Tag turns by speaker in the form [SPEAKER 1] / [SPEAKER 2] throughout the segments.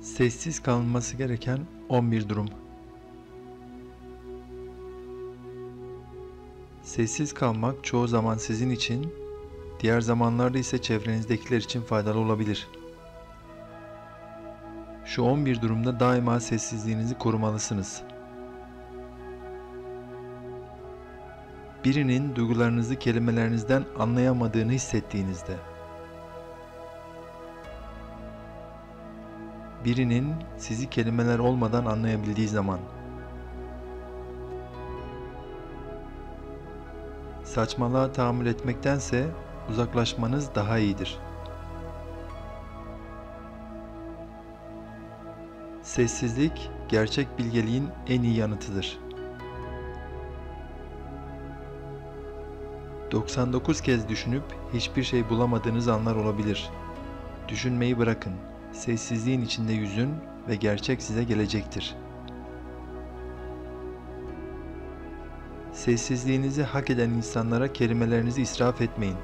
[SPEAKER 1] Sessiz kalınması gereken 11 durum. Sessiz kalmak çoğu zaman sizin için, diğer zamanlarda ise çevrenizdekiler için faydalı olabilir. Şu 11 durumda daima sessizliğinizi korumalısınız. Birinin duygularınızı kelimelerinizden anlayamadığını hissettiğinizde. Birinin sizi kelimeler olmadan anlayabildiği zaman. Saçmalığa tahammül etmektense uzaklaşmanız daha iyidir. Sessizlik, gerçek bilgeliğin en iyi yanıtıdır. 99 kez düşünüp hiçbir şey bulamadığınız anlar olabilir. Düşünmeyi bırakın. Sessizliğin içinde yüzün ve gerçek size gelecektir. Sessizliğinizi hak eden insanlara kelimelerinizi israf etmeyin.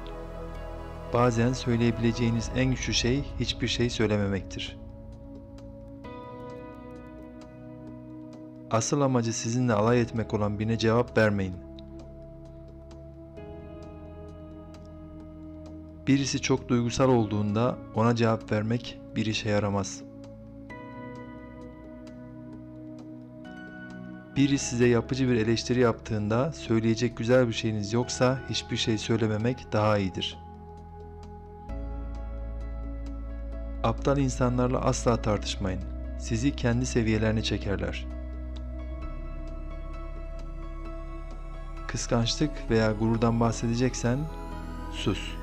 [SPEAKER 1] Bazen söyleyebileceğiniz en güçlü şey hiçbir şey söylememektir. Asıl amacı sizinle alay etmek olan birine cevap vermeyin. Birisi çok duygusal olduğunda ona cevap vermek bir işe yaramaz. Biri size yapıcı bir eleştiri yaptığında söyleyecek güzel bir şeyiniz yoksa hiçbir şey söylememek daha iyidir. Aptal insanlarla asla tartışmayın. Sizi kendi seviyelerine çekerler. Kıskançlık veya gururdan bahsedeceksen sus.